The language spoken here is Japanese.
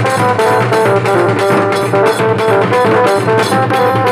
I'm sorry.